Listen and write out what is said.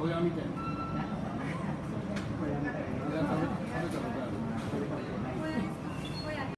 親みたいな。